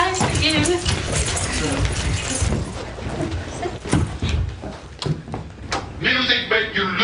You. Music make you.